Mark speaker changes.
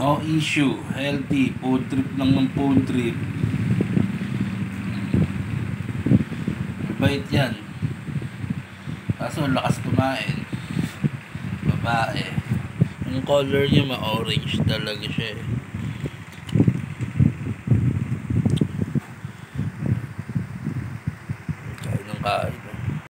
Speaker 1: No issue. Healthy. Food trip lang ng food trip. Mabait yan. Kaso lakas kumain. Babae. Yung color niya ma-orange talaga siya eh. Kain ng kain.